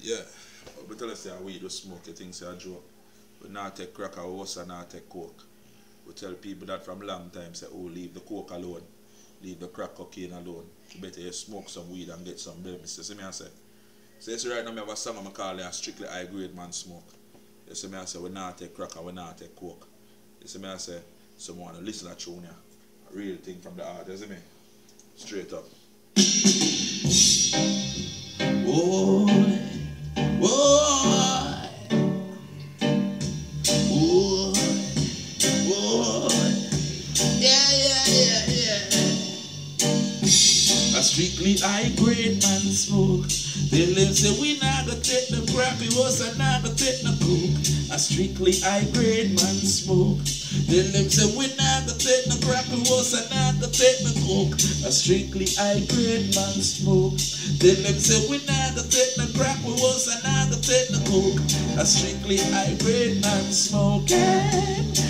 Yeah, but tell us that we do smoke, you think it's a joke. We not take crack or us and not take coke. We tell people that from long time say, oh, leave the coke alone. Leave the crack cocaine alone. Better smoke some weed and get some babies. You see me I say? So you see right now I have a song I'm calling a strictly high grade man smoke. You see me I say we not take crack and we not take coke. You see me I say someone listen to tune here. A real thing from the heart, you see me? Straight up. Boy. Yeah, yeah, yeah, yeah. A strictly high grade man smoke. They live say we not gonna take no crappy was I not gonna take no coke. A strictly high grade man smoke. They live say we not gonna take no crappy was I not gonna take no coke. A strictly high grade man smoke. They live say we not gonna take no crack we was I not gonna take no coke. A strictly high grade man smoking.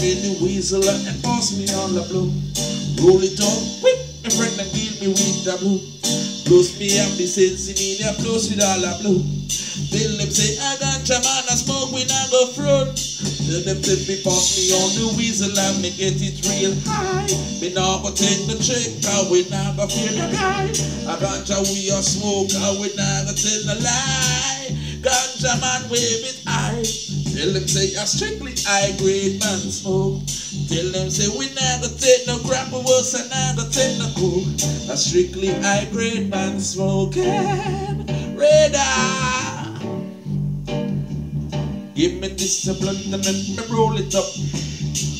The weasel and pass me on the blue. Roll it up, whip, my friend and deal me with the blue. Plus me up, the sense in yeah, plus with all the blue. Tell them say, I got your man, I smoke, we not go front. Tell them say, me pass me on the weasel and me get it real high. Me not go take the trick, cause we not go fear the guy. I ganja we a smoke, cause we not go tell the lie. Ganja man wave it high. Tell them say a strictly high grade man smoke. Tell them say we not take no crap of us and not take no coke. I strictly high grade man smoking. Radar. Give me this a blunt and let me roll it up.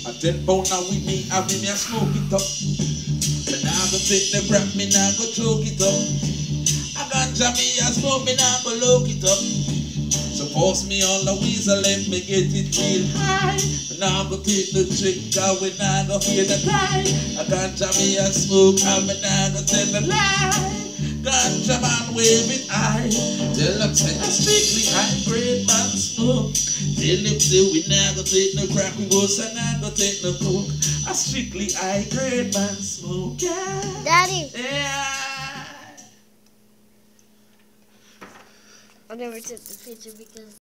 A ten pound now with me, having me a smoke it up. Me nah go take the crap, me nah go choke it up. A ganja me a smoke, me nah go look it up. Force me on the weasel, let me get it real high. Me nah go take the trick, cause we nah go fear the guy. A ganja me a smoke, and me nah go tell a lie. Ganja man wave it high. Tell them say a strictly high grade man smoke. Tell them say we go take no crack, we was and nah go take no coke. I strictly high grade man smoke. Yeah. Daddy, Yeah. I never took the picture because